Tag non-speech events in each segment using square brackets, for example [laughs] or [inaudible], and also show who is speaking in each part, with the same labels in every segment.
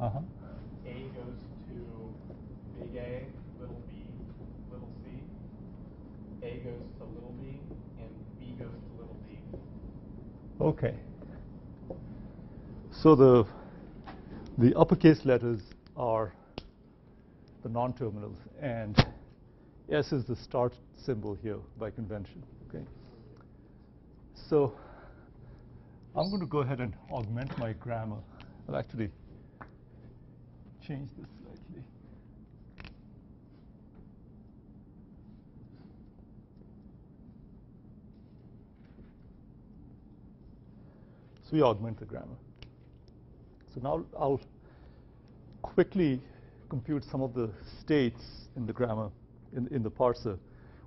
Speaker 1: Uh-huh.
Speaker 2: A goes to big A, little b, little c. A goes to little b, and B goes to little d.
Speaker 1: Okay. So the the uppercase letters are the non-terminals, and S is the start symbol here by convention. Okay. So I'm going to go ahead and augment my grammar. I'll actually change this slightly. So we augment the grammar. So now I'll quickly compute some of the states in the grammar, in, in the parser.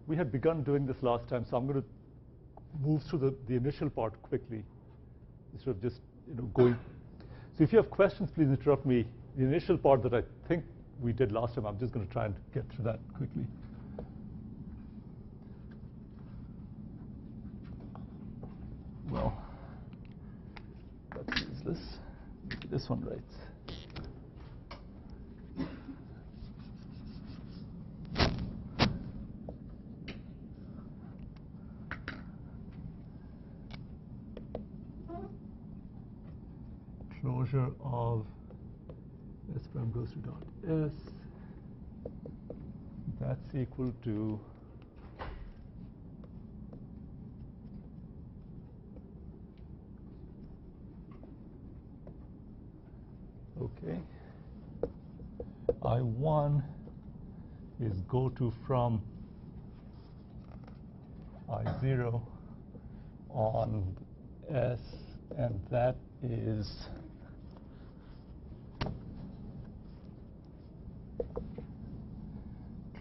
Speaker 1: We had begun doing this last time, so I'm going to move through the, the initial part quickly instead of just you know going. So if you have questions, please interrupt me. The initial part that I think we did last time, I'm just going to try and get through that quickly. Well, let's use this. This one writes. Closure of S goes to dot S. That's equal to Okay. I1 is go to from I0 on S, and that is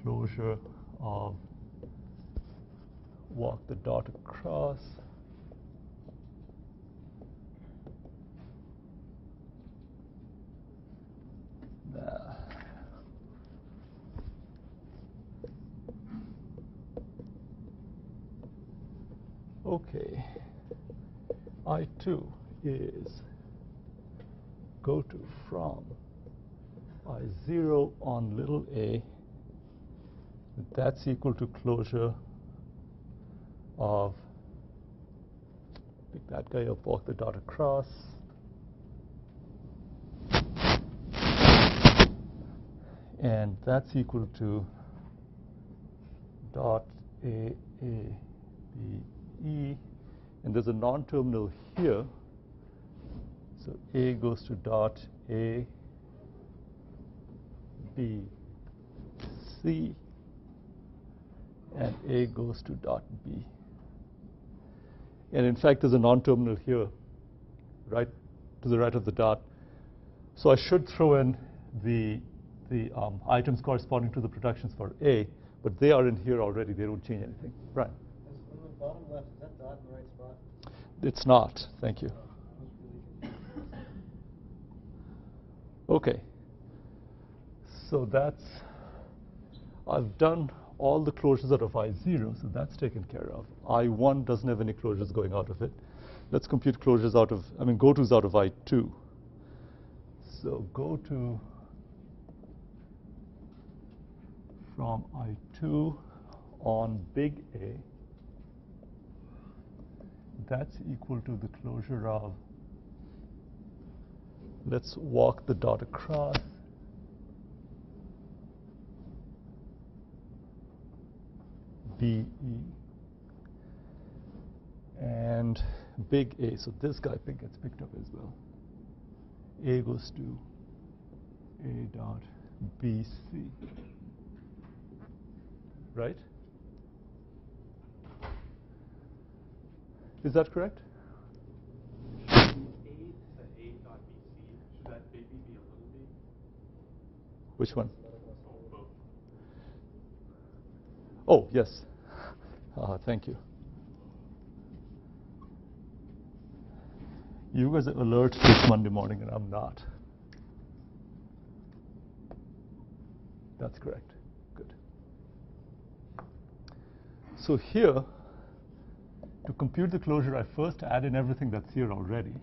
Speaker 1: closure of walk the dot across there. Okay. I2 is go to from I0 on little a that's equal to closure of pick that guy up, walk the dot across. And that's equal to dot A, A, B, E. And there's a non-terminal here. So A goes to dot A, B, C, and A goes to dot B. And in fact, there's a non-terminal here, right to the right of the dot. So I should throw in the, the um, items corresponding to the productions for A, but they are in here already. They don't change anything. Right.
Speaker 3: Bottom left, is that dot in the right spot?
Speaker 1: It's not. Thank you. Okay. So that's, I've done all the closures out of I0, so that's taken care of. I1 doesn't have any closures going out of it. Let's compute closures out of, I mean, go-tos out of I2. So go to from I2 on big A, that's equal to the closure of, let's walk the dot across, BE and big A. So this guy gets picked up as well. A goes to A dot BC. Right? Is that correct?
Speaker 2: A to A dot BC, should that big B be a little b?
Speaker 1: Which one?
Speaker 2: Oh,
Speaker 1: yes. Uh, thank you. You guys are alert this Monday morning, and I'm not. That's correct. Good. So here, to compute the closure, I first add in everything that's here already.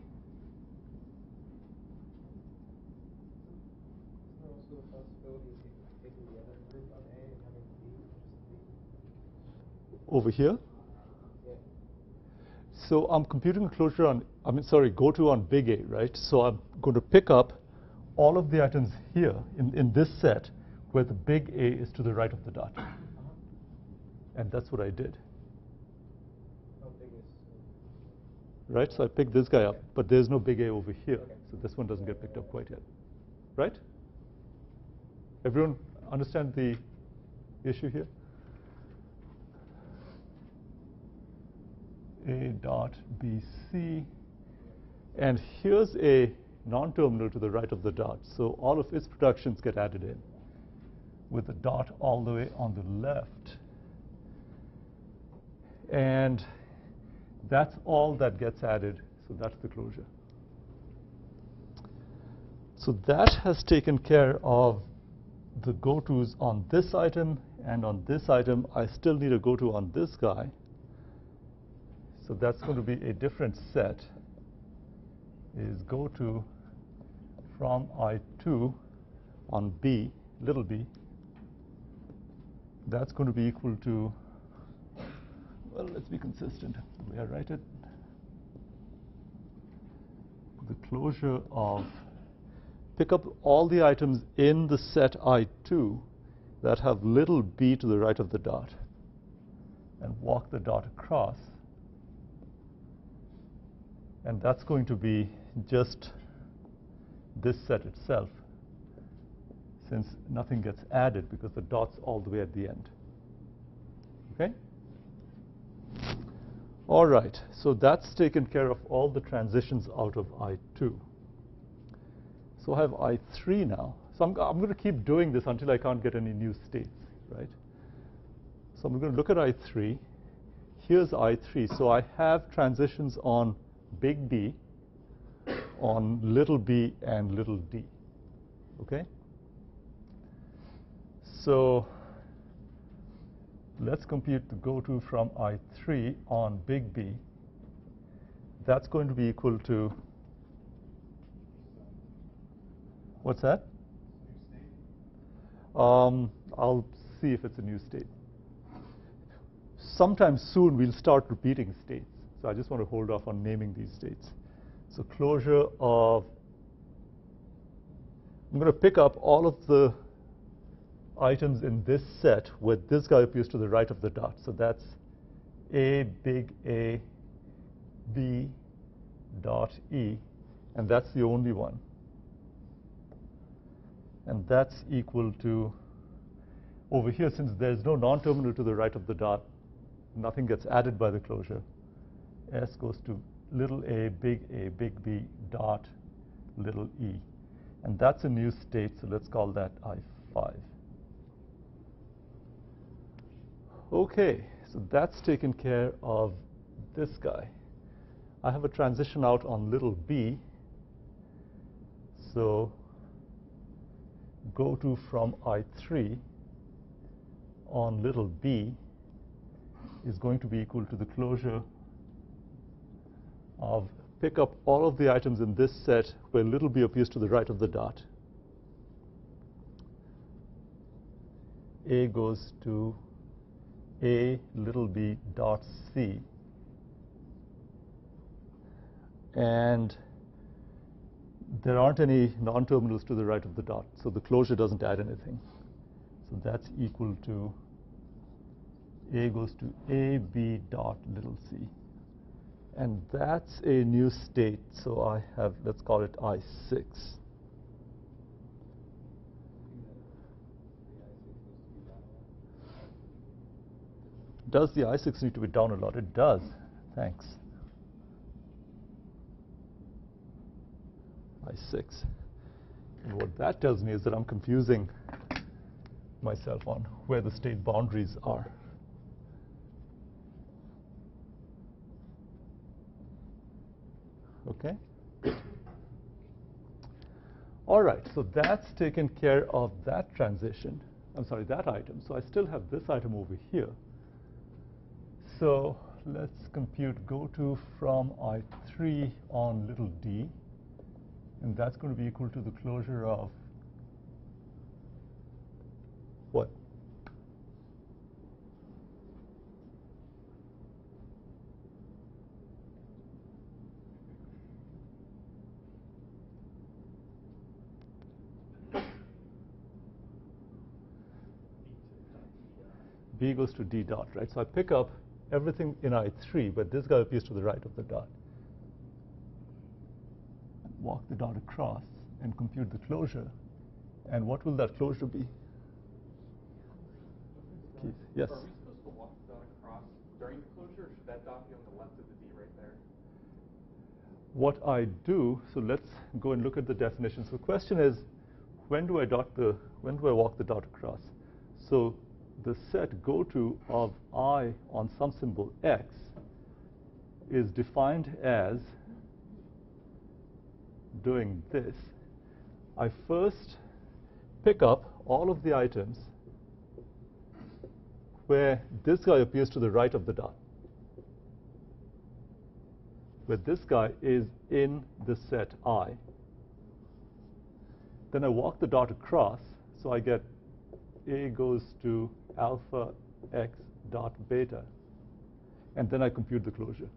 Speaker 1: Over here. So I'm computing a closure on, I mean, sorry, go to on big A, right? So I'm going to pick up all of the items here in, in this set where the big A is to the right of the dot. And that's what I did, right? So I picked this guy up, but there's no big A over here. So this one doesn't get picked up quite yet, right? Everyone understand the issue here? A dot BC. And here's a non-terminal to the right of the dot. So all of its productions get added in with the dot all the way on the left. And that's all that gets added. So that's the closure. So that has taken care of the go-tos on this item and on this item. I still need a go-to on this guy. So that's going to be a different set is go to from I2 on B, little b. That's going to be equal to, well, let's be consistent. The way I write it, the closure of, pick up all the items in the set I2 that have little b to the right of the dot and walk the dot across and that's going to be just this set itself since nothing gets added because the dot's all the way at the end. Okay? All right, so that's taken care of all the transitions out of I2. So I have I3 now. So I'm, I'm going to keep doing this until I can't get any new states, right? So I'm going to look at I3. Here's I3. So I have transitions on big B, on little b and little d. Okay? So let's compute the go-to from I3 on big B. That's going to be equal to, what's that? Um, I'll see if it's a new state. Sometime soon we'll start repeating states. So I just want to hold off on naming these states. So closure of, I'm going to pick up all of the items in this set where this guy appears to the right of the dot. So that's A, big A, B, dot E, and that's the only one. And that's equal to, over here, since there's no non-terminal to the right of the dot, nothing gets added by the closure. S goes to little a, big A, big B, dot, little e. And that's a new state, so let's call that I5. Okay, so that's taken care of this guy. I have a transition out on little b. So go to from I3 on little b is going to be equal to the closure of pick up all of the items in this set where little b appears to the right of the dot. A goes to A little b dot C. And there aren't any non-terminals to the right of the dot, so the closure doesn't add anything. So that's equal to A goes to A B dot little c. And that's a new state, so I have, let's call it I6. Does the I6 need to be down a lot? It does. Thanks. I6. And what that tells me is that I'm confusing myself on where the state boundaries are. Okay? All right, so that's taken care of that transition. I'm sorry, that item. So I still have this item over here. So let's compute go to from I3 on little d. And that's going to be equal to the closure of what? B goes to D dot, right? So I pick up everything in I3, but this guy appears to the right of the dot. Walk the dot across and compute the closure. And what will that closure be? Keith, yes.
Speaker 2: Are we supposed to walk the dot across during the closure, or should that dot be on the left of the D right there?
Speaker 1: What I do, so let's go and look at the definition. So the question is, when do I dot the, when do I walk the dot across? So the set go to of i on some symbol x is defined as doing this. I first pick up all of the items where this guy appears to the right of the dot. Where this guy is in the set I. Then I walk the dot across, so I get A goes to alpha x dot beta. And then I compute the closure.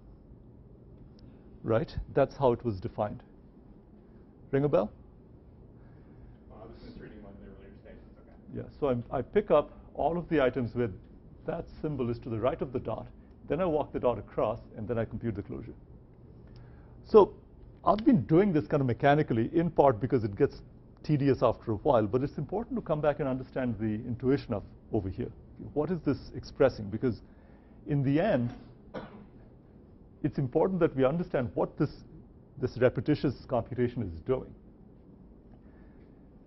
Speaker 1: Right? That's how it was defined. Ring a bell?
Speaker 2: Oh, I was misreading one of the earlier statements, okay.
Speaker 1: Yeah, so I'm, I pick up all of the items with that symbol is to the right of the dot, then I walk the dot across, and then I compute the closure. So I've been doing this kind of mechanically, in part because it gets tedious after a while, but it's important to come back and understand the intuition of over here. What is this expressing? Because in the end, it's important that we understand what this, this repetitious computation is doing.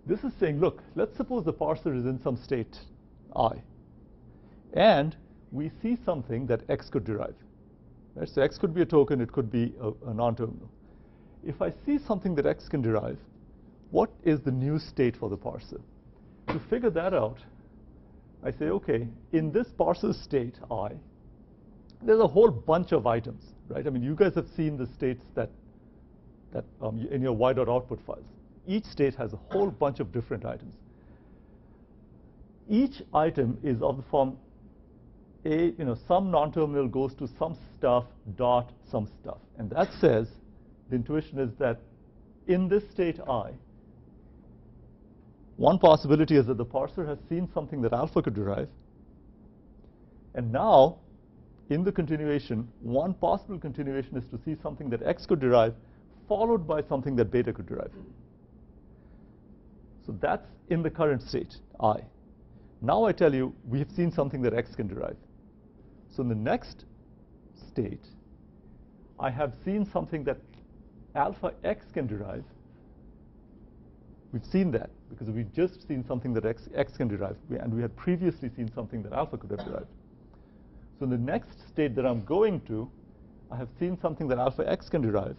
Speaker 1: This is saying, look, let's suppose the parser is in some state i, and we see something that x could derive. Right? So x could be a token, it could be a, a non-terminal. If I see something that x can derive, what is the new state for the parser? To figure that out, I say, okay, in this parser state i, there's a whole bunch of items, right? I mean, you guys have seen the states that, that um, in your y.output files. Each state has a whole bunch of different items. Each item is of the form a, you know, some non-terminal goes to some stuff dot some stuff. And that says, the intuition is that in this state i, one possibility is that the parser has seen something that alpha could derive. And now, in the continuation, one possible continuation is to see something that x could derive, followed by something that beta could derive. So that's in the current state, i. Now I tell you, we have seen something that x can derive. So in the next state, I have seen something that alpha x can derive. We've seen that because we've just seen something that x, x can derive, and we had previously seen something that alpha could have derived. So in the next state that I'm going to, I have seen something that alpha x can derive,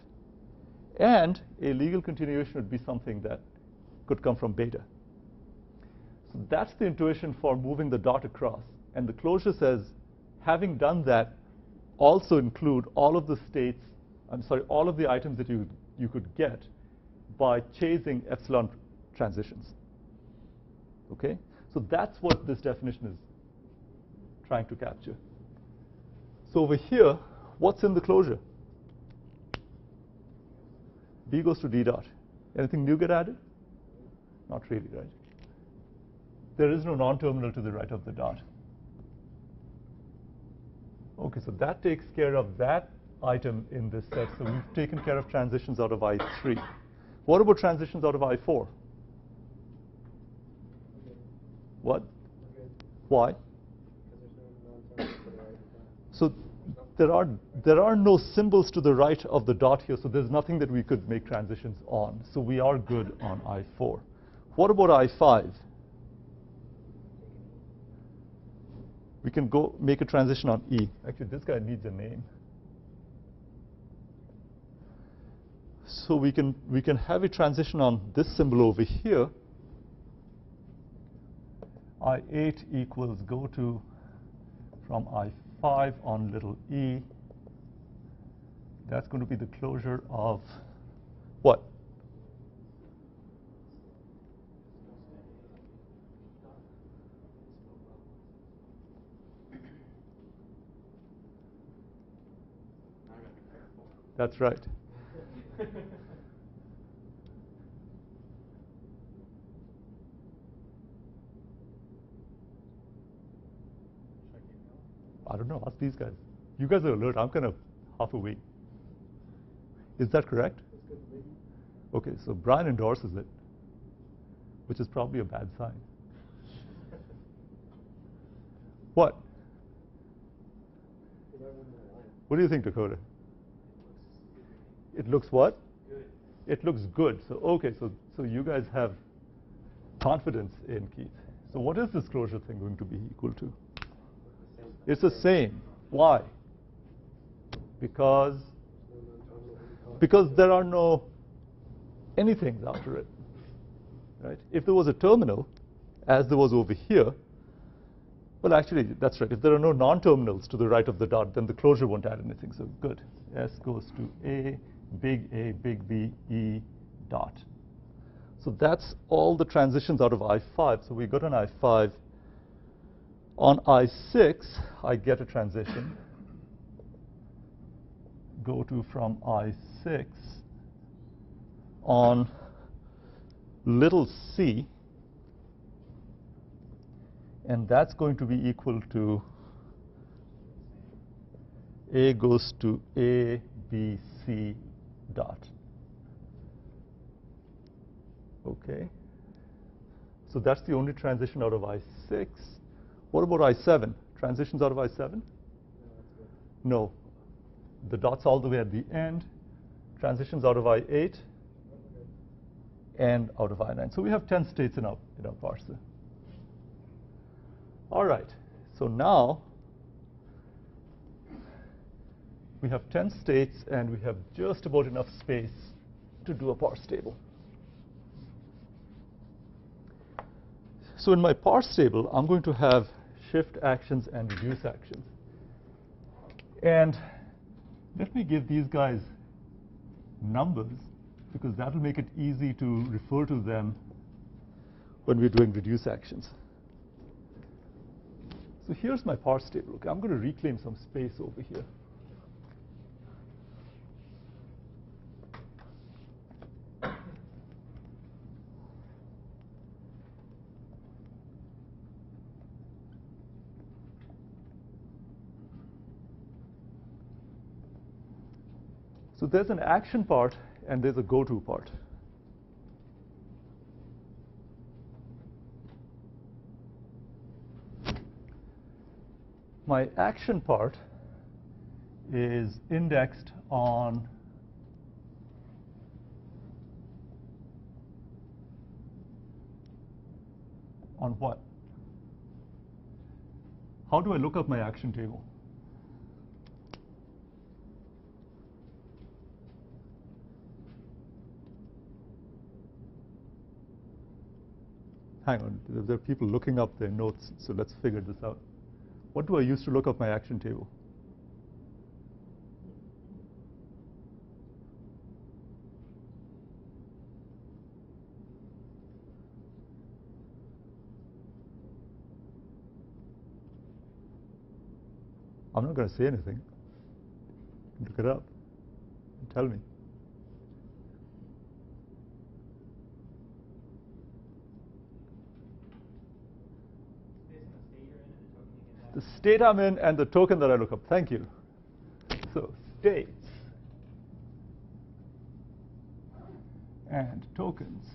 Speaker 1: and a legal continuation would be something that could come from beta. So that's the intuition for moving the dot across. And the closure says, having done that, also include all of the states, I'm sorry, all of the items that you, you could get by chasing epsilon transitions. Okay? So that's what this definition is trying to capture. So over here, what's in the closure? B goes to D dot. Anything new get added? Not really, right? There is no non-terminal to the right of the dot. Okay, so that takes care of that item in this set. So we've taken care of transitions out of I3. What about transitions out of I4?
Speaker 3: Okay.
Speaker 1: What?
Speaker 3: Okay.
Speaker 1: Why?
Speaker 3: Because there's no non-terminal to the right of Why?
Speaker 1: So there are there are no symbols to the right of the dot here, so there's nothing that we could make transitions on. So we are good on I4. What about I5? We can go make a transition on E. Actually, this guy needs a name. So we can we can have a transition on this symbol over here. I8 equals go to from I5 on little e. That's going to be the closure of what? That's right. [laughs] I don't know, ask these guys. You guys are alert, I'm kind of half awake. Is that correct?
Speaker 3: That's good for me.
Speaker 1: Okay, so Brian endorses it, which is probably a bad sign. What?
Speaker 3: Did I win the line?
Speaker 1: What do you think, Dakota? It looks what?
Speaker 2: Good.
Speaker 1: It looks good. So okay, so so you guys have confidence in Keith. So what is this closure thing going to be equal to? It's the same. Why? Because because there are no anythings after it. Right? If there was a terminal, as there was over here, well, actually, that's right. If there are no non-terminals to the right of the dot, then the closure won't add anything. So good. S goes to A, big A, big B, E, dot. So that's all the transitions out of I5. So we got an I5. On I6, I get a transition. Go to from I6 on little c, and that's going to be equal to a goes to a, b, c dot. Okay. So that's the only transition out of I6. What about I7? Transitions out of I7?
Speaker 3: No, that's good.
Speaker 1: No. The dot's all the way at the end. Transitions out of I8 and out of I9. So we have 10 states in our, in our parser. All right. So now we have 10 states and we have just about enough space to do a parse table. So in my parse table, I'm going to have shift actions and reduce actions. And let me give these guys numbers because that will make it easy to refer to them when we're doing reduce actions. So here's my parse table. Okay, I'm going to reclaim some space over here. So there's an action part and there's a go-to part. My action part is indexed on on what? How do I look up my action table? Hang on, there are people looking up their notes, so let's figure this out. What do I use to look up my action table? I'm not going to say anything. Look it up. Tell me. The state I'm in and the token that I look up. Thank you. So states and tokens.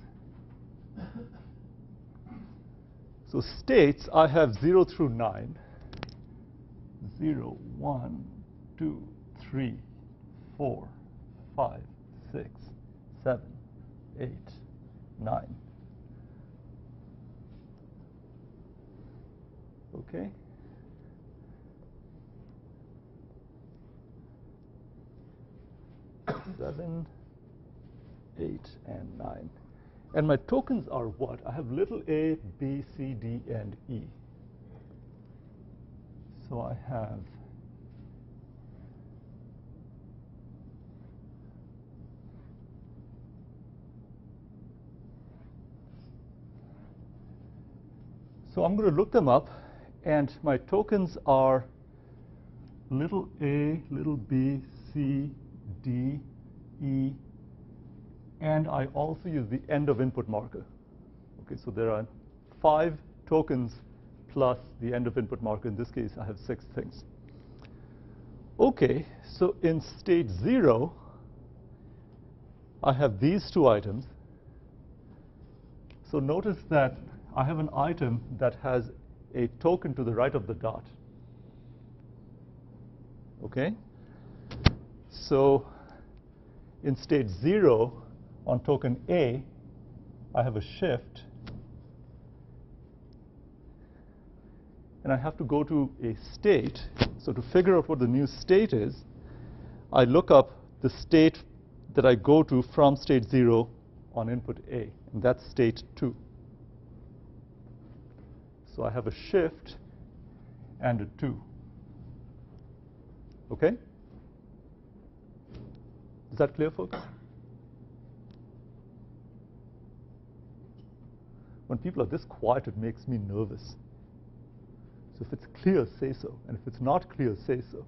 Speaker 1: So states, I have 0 through 9. 0, 1, 2, 3, 4, 5, 6, 7, 8, 9. Okay? Seven, eight, and nine. And my tokens are what? I have little a, b, c, d, and e. So I have So I'm going to look them up, and my tokens are little a, little b, c, d, e, and I also use the end of input marker. Okay, so there are five tokens plus the end of input marker. In this case, I have six things. Okay, so in state 0, I have these two items. So notice that I have an item that has a token to the right of the dot. Okay? So in state 0, on token A, I have a shift. And I have to go to a state. So to figure out what the new state is, I look up the state that I go to from state 0 on input A, and that's state 2. So I have a shift and a 2. Okay? Is that clear, folks? When people are this quiet, it makes me nervous. So if it's clear, say so. And if it's not clear, say so.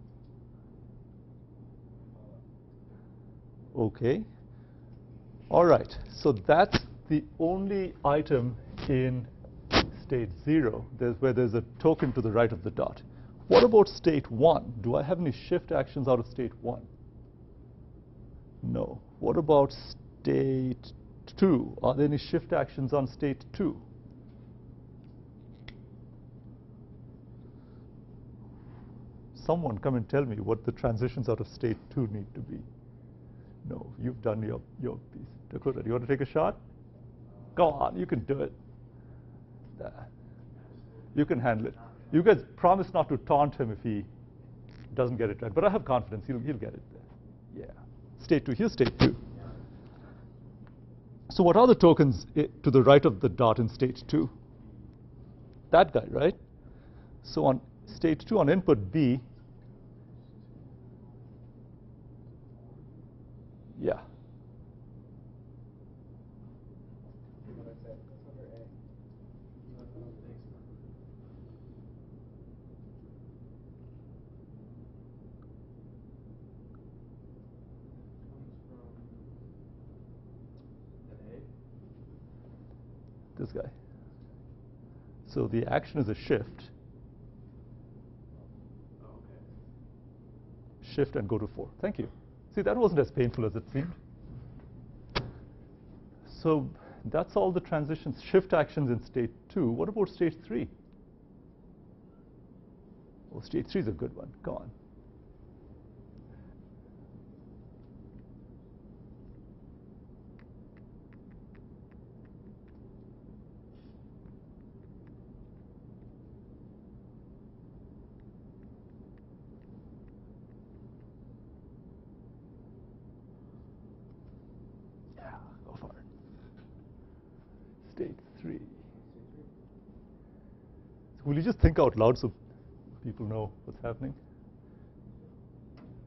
Speaker 1: Okay. All right. So that's the only item in state 0 there's where there's a token to the right of the dot. What about state 1? Do I have any shift actions out of state 1? No. What about state 2? Are there any shift actions on state 2? Someone come and tell me what the transitions out of state 2 need to be. No, you've done your, your piece. Dakota, do you want to take a shot? Go on, you can do it. You can handle it. You guys promise not to taunt him if he doesn't get it right, but I have confidence he'll, he'll get it there. Yeah. State 2, here, state 2. So what are the tokens eh, to the right of the dot in state 2? That guy, right? So on state 2, on input B, yeah,
Speaker 3: What I said, that's under A.
Speaker 2: Comes from an A.
Speaker 1: this guy. So the action is a shift, shift and go to 4. Thank you. See, that wasn't as painful as it seemed. So that's all the transitions, shift actions in state 2. What about state 3? Well, state 3 is a good one. Go on. Yeah, go for it. State 3. So will you just think out loud so people know what's happening?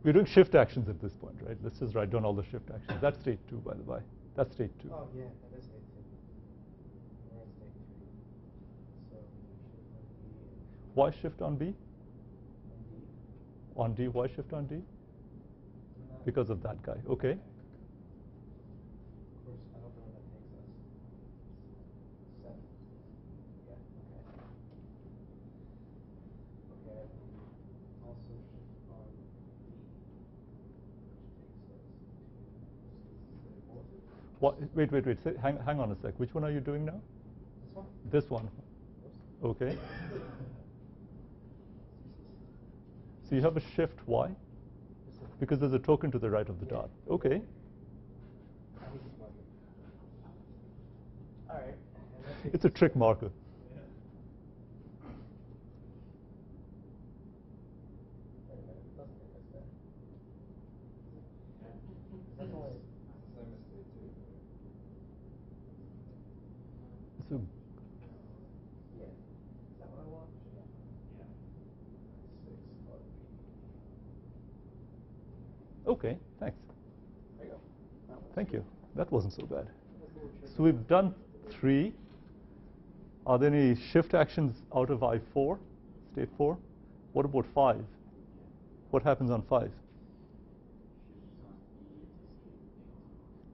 Speaker 1: We're doing shift actions at this point, right? Let's just write down all the shift actions. That's state 2, by the way. That's state 2.
Speaker 3: Oh, yeah, that is state two. State three. So,
Speaker 1: Why shift on B? On D, why shift on D? Because of that guy. Okay.
Speaker 3: Of course, I don't know where that takes us. Seven. Yeah, okay. Okay, and also shift on B, which takes us to state four.
Speaker 1: What, wait, wait, wait. Say, hang, hang on a sec. Which one are you doing now?
Speaker 3: This one?
Speaker 1: This one. Okay. So you have a shift.
Speaker 3: Is-
Speaker 1: Because there's a token to the right of the dot. Okay.
Speaker 3: All right. and that takes
Speaker 1: It's a trick marker.
Speaker 3: Wait a minute, it doesn't take us there. That's only. Same as state two.
Speaker 1: So
Speaker 3: Yeah. Is that what I want? Yeah. Six of B.
Speaker 1: okay, thanks.
Speaker 3: You.
Speaker 1: Thank you. That wasn't so bad. So we've done three. Are there any shift actions out of I4, state 4? What about 5? What happens on 5?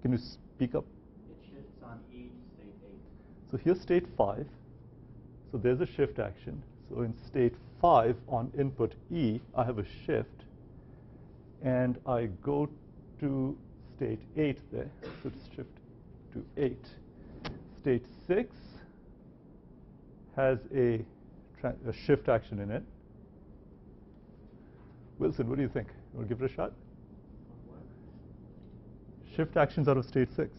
Speaker 1: Can you speak up?
Speaker 4: It shifts on E to state eight.
Speaker 1: So here's state 5. So there's a shift action. So in state 5 on input E, I have a shift. and I go to state 8 there, so it's shift to 8. State 6 has a, a shift action in it. Wilson, what do you think? You want to give it a shot? Shift actions out of state 6.
Speaker 3: Shifts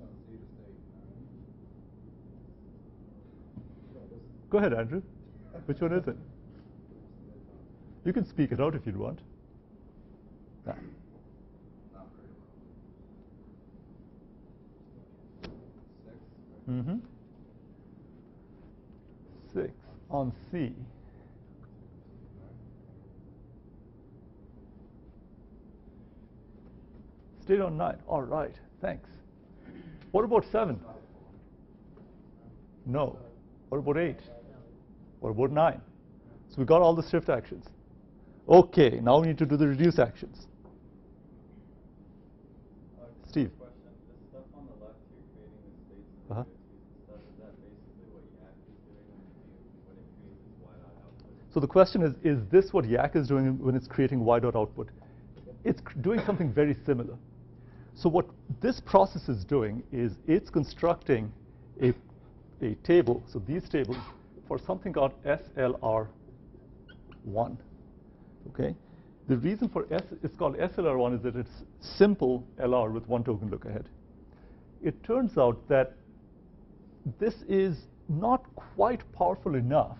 Speaker 3: on C to state nine.
Speaker 1: Go ahead, Andrew. Which one is it? You can speak it out if you'd want. Yeah.
Speaker 3: Not very well. Six.
Speaker 1: Mm-hmm. Six on C. State on nine. All right. Thanks. What about seven? No. What about eight? What about nine? So we got all the shift actions. Okay. Now we need to do the reduce actions.
Speaker 4: Uh,
Speaker 1: Steve.
Speaker 4: Question, the stuff on the left here creating the states and
Speaker 1: Uh-huh.
Speaker 4: the stuff, is that basically what Yacc is doing when you, when it creates its Y dot output?
Speaker 1: So the question is, is this what Yacc is doing when it's creating Y dot output? It's doing something very similar. So what this process is doing is it's constructing a, a table, so these tables, for something called SLR1. Okay? The reason for S, it's called SLR1 is that it's simple LR with one token look ahead. It turns out that this is not quite powerful enough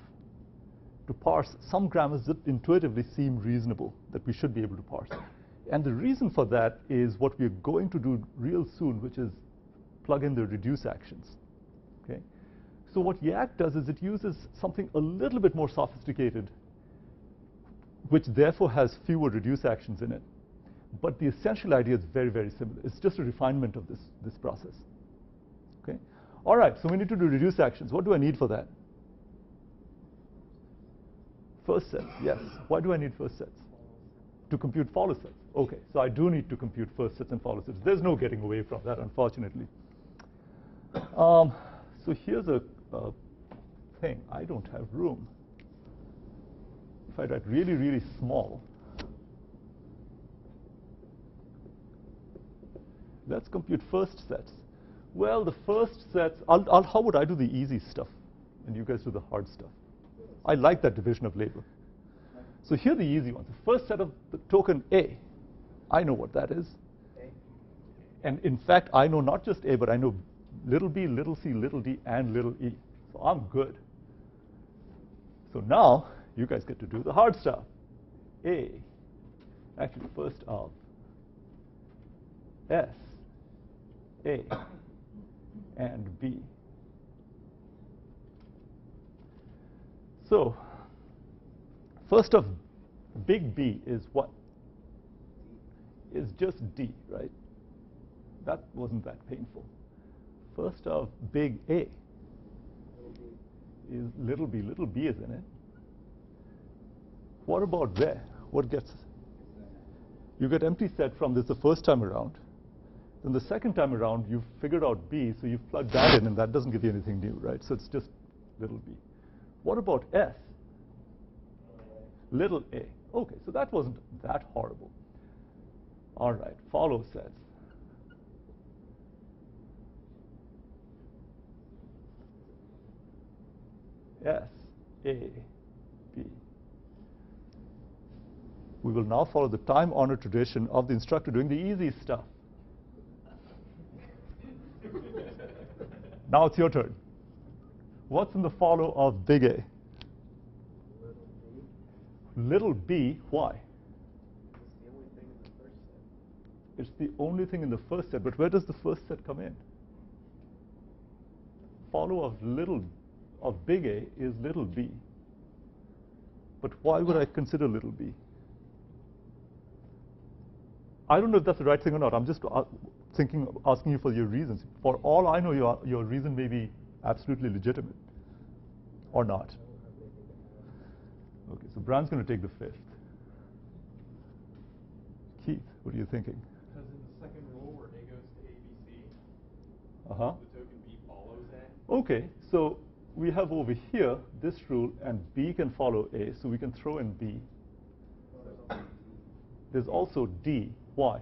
Speaker 1: to parse some grammars that intuitively seem reasonable that we should be able to parse. And the reason for that is what we're going to do real soon, which is plug in the reduce actions. So what Yacc does is it uses something a little bit more sophisticated, which therefore has fewer reduce actions in it. But the essential idea is very, very similar. It's just a refinement of this, this process. Okay? All right, so we need to do reduce actions. What do I need for that? First set, yes. Why do I need first sets? To compute follow sets. Okay, so I do need to compute first sets and follow sets. There's no getting away from that, unfortunately. Um, so here's a, a thing. I don't have room. If I write really, really small, let's compute first sets. Well, the first sets, I'll, I'll, how would I do the easy stuff? And you guys do the hard stuff. I like that division of labor. So here are the easy ones. The first set of the token A, I know what that is. And in fact, I know not just A, but I know little b, little c, little d, and little e. So I'm good. So now you guys get to do the hard stuff. A, actually first of S, A, and B. So, first of big B is what? Is just D, right? That wasn't that painful. First of big A is little b, little b is in it. What about there? What gets? You get empty set from this the first time around. Then the second time around, you've figured out b, so you've plugged that in, and that doesn't give you anything new, right? So it's just little b. What about S? Little a. Okay, so that wasn't that horrible. All right, follow sets. S, A, B. We will now follow the time-honored tradition of the instructor doing the easy stuff. now it's your turn. What's in the follow of big A?
Speaker 3: Little b
Speaker 1: why?
Speaker 3: is the only thing in the first set.
Speaker 1: It's the only thing in the first set, but where does the first set come in? Follow of little, of big A is little b. But why would I consider little b? I don't know if that's the right thing or not. I'm just uh, thinking, asking you for your reasons. For all I know, your, your reason may be absolutely legitimate or not.
Speaker 3: I don't have anything to add.
Speaker 1: Okay, so Brian's going to take the fifth. Keith, what are you thinking?
Speaker 2: Because in the second rule where A goes to ABC,
Speaker 1: Uh-huh.
Speaker 2: the token B follows A.
Speaker 1: Okay, so we have over here this rule, and B can follow A, so we can throw in B.
Speaker 3: There's
Speaker 1: also D. Why?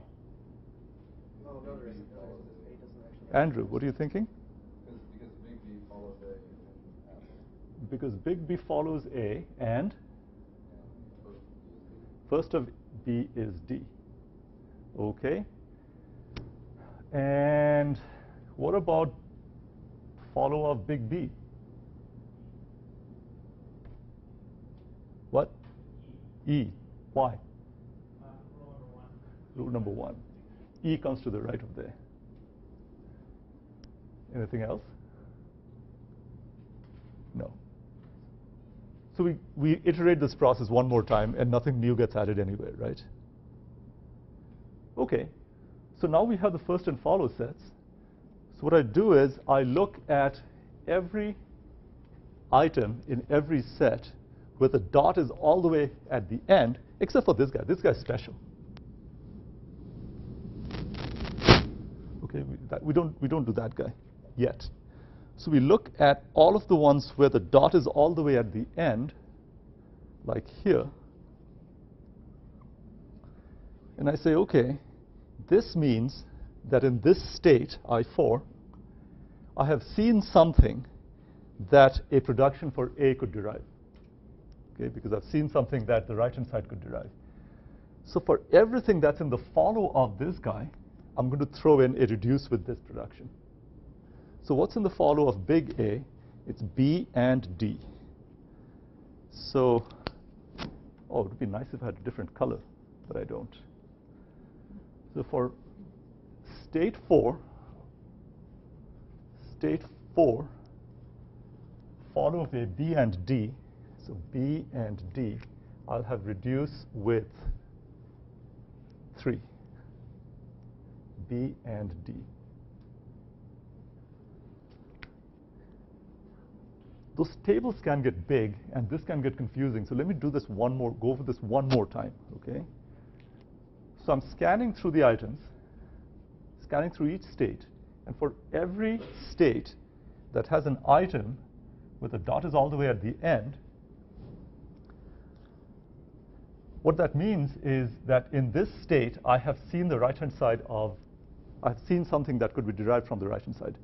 Speaker 1: Andrew, what are you thinking?
Speaker 4: Because, big B follows A and first
Speaker 1: of B is D. Okay. And what about follow of big B? What? E. Why? Rule number one. E comes to the right of there. Anything else? No. So we, we iterate this process one more time and nothing new gets added anywhere, right? Okay, so now we have the first and follow sets. So what I do is I look at every item in every set where the dot is all the way at the end, except for this guy. This guy's special. Okay, we, that, we, don't, we don't do that guy yet. So we look at all of the ones where the dot is all the way at the end, like here, and I say, okay, this means that in this state, I4, I have seen something that a production for A could derive. Okay, because I've seen something that the right-hand side could derive. So for everything that's in the follow of this guy, I'm going to throw in a reduce with this production. So what's in the follow of big A? It's B and D. So, oh, it would be nice if I had a different color, but I don't. So for state 4, state 4, follow of a B and D, so B and D, I'll have reduce with 3. B and D. Those tables can get big and this can get confusing. So let me do this one more, go over this one more time, okay? So I'm scanning through the items, scanning through each state, and for every state that has an item where the dot is all the way at the end, what that means is that in this state, I have seen the right-hand side of, I've seen something that could be derived from the right-hand side.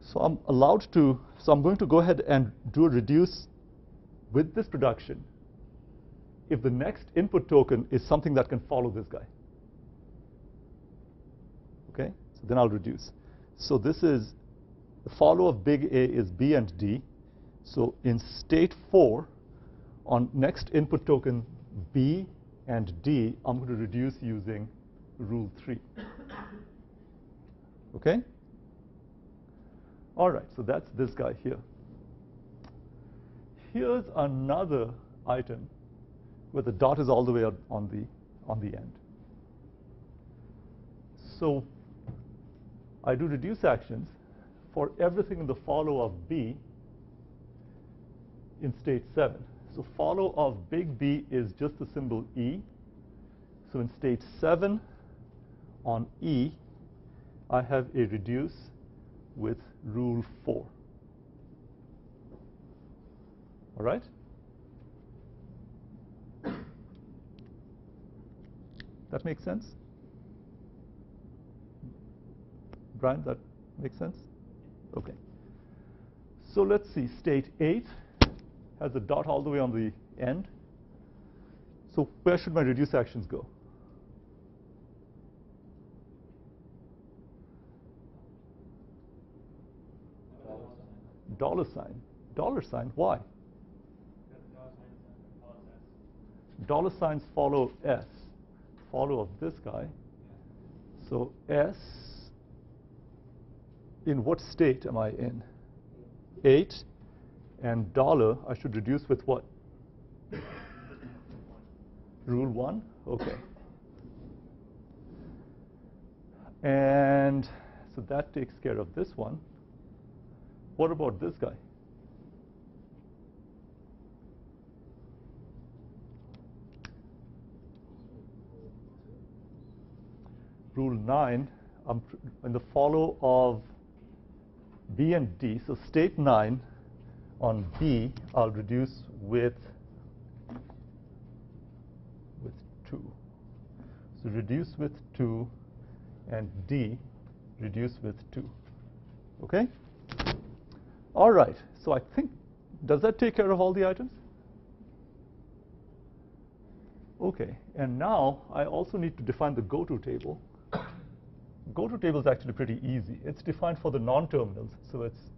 Speaker 1: So I'm allowed to, so I'm going to go ahead and do a reduce with this production if the next input token is something that can follow this guy. Okay, so then I'll reduce. So this is, the follow of big A is B and D. So in state 4, on next input token B and D, I'm going to reduce using rule 3. Okay? All right, so that's this guy here. Here's another item where the dot is all the way on the, on the end. So I do reduce actions for everything in the follow of B in state 7. So follow of big B is just the symbol E. So in state 7 on E, I have a reduce with rule 4. All right? That makes sense? Brian, that makes sense? Okay. So let's see, state 8 has a dot all the way on the end. So where should my reduce actions go? Dollar sign. Dollar sign, why? Dollar signs follow S, follow of this guy. So S, in what state am I in? 8. And dollar, I should reduce with what? Rule 1? Okay. And so that takes care of this one. What about this guy? Rule 9, I'm in the follow of B and D, so state 9 on B, I'll reduce with with 2. So reduce with 2 and D reduce with 2. Okay? All right. So I think, does that take care of all the items? Okay. And now I also need to define the go-to table. [coughs] go-to table is actually pretty easy. It's defined for the non-terminals. So it's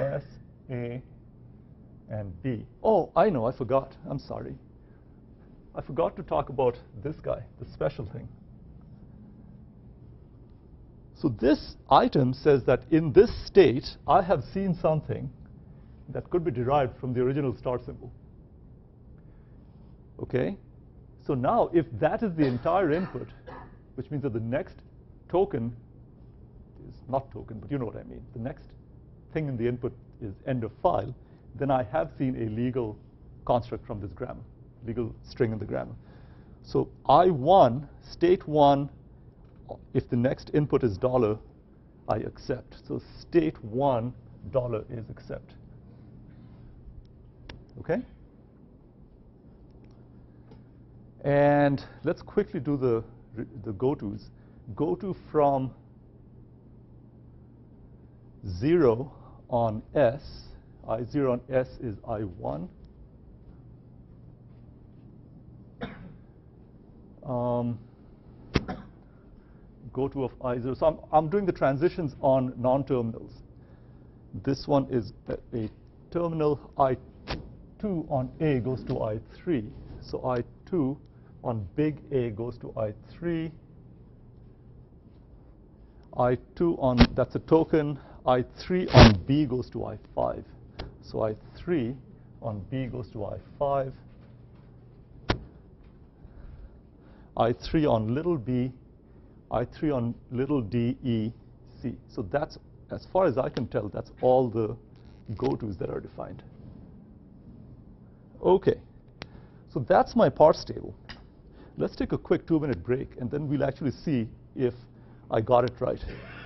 Speaker 1: S, A, and B. Oh, I know, I forgot. I'm sorry. I forgot to talk about this guy, the special thing. So this item says that in this state, I have seen something that could be derived from the original start symbol. Okay? So now, if that is the entire input, which means that the next token is not token, but you know what I mean. The next thing in the input is end of file, then I have seen a legal construct from this grammar, legal string in the grammar. So I1, state 1, if the next input is dollar, I accept. So state 1, dollar is accept. Okay? And let's quickly do the, the go-tos. Go-to from 0 on S, I0 on S is I1. Um, go to of I0. So I'm, I'm doing the transitions on non-terminals. This one is a, a, terminal. I2 on A goes to I3. So I2 on big A goes to I3. I2 on, that's a token. I3 on B goes to I5. So I3 on B goes to I5. I3 on little b, I3 on little d, e, c. So that's, as far as I can tell, that's all the go-tos that are defined. Okay, so that's my parse table. Let's take a quick two-minute break, and then we'll actually see if I got it right. [laughs]